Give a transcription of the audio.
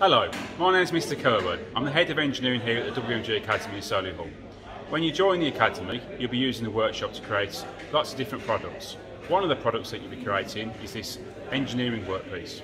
Hello, my name is Mr Kerwood. I'm the Head of Engineering here at the WMG Academy in Solihull. When you join the Academy, you'll be using the workshop to create lots of different products. One of the products that you'll be creating is this engineering workpiece.